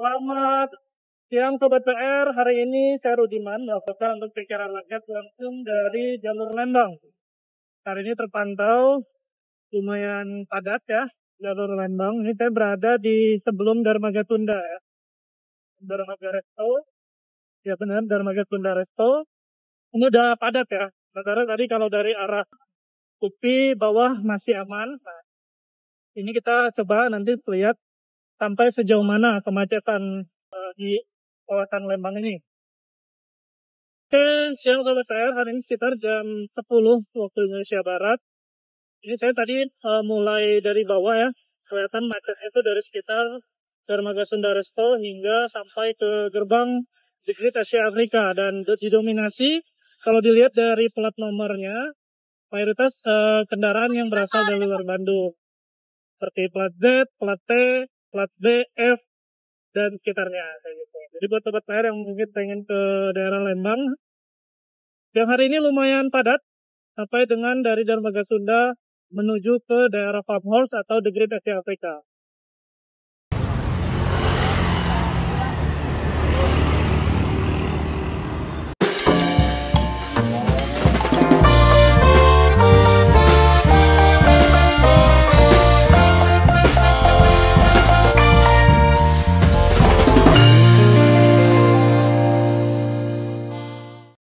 Selamat siang Sobat PR. Hari ini saya Rudiman melakukan untuk pikiran rakyat langsung dari jalur Lembang. Hari ini terpantau lumayan padat ya jalur Lembang. Ini saya berada di sebelum Darmaga Tunda ya. Darmaga Resto. Ya benar, Darmaga Tunda Resto. Ini udah padat ya. Sementara tadi kalau dari arah Upi bawah masih aman. Nah, ini kita coba nanti lihat sampai sejauh mana kemacetan uh, di kawasan Lembang ini. Oke, siang Sobat PR, hari ini sekitar jam 10 waktu Indonesia Barat. Ini saya tadi uh, mulai dari bawah ya, kelihatan macetnya itu dari sekitar Dermaga Sunda Resto hingga sampai ke gerbang di Great Asia Afrika dan didominasi kalau dilihat dari plat nomornya mayoritas uh, kendaraan yang berasal dari luar Bandung seperti plat Z, plat T, plat B, F, dan sekitarnya kayak gitu. Jadi buat sobat PR yang mungkin pengen ke daerah Lembang, yang hari ini lumayan padat sampai dengan dari Dermaga Sunda menuju ke daerah Farmhouse atau The Great Asia Africa.